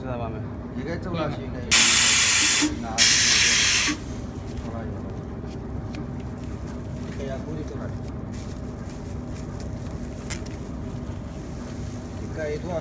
知道吧没？应该走了去，应该拿去走了以后，黑呀，估计走了。盖一少？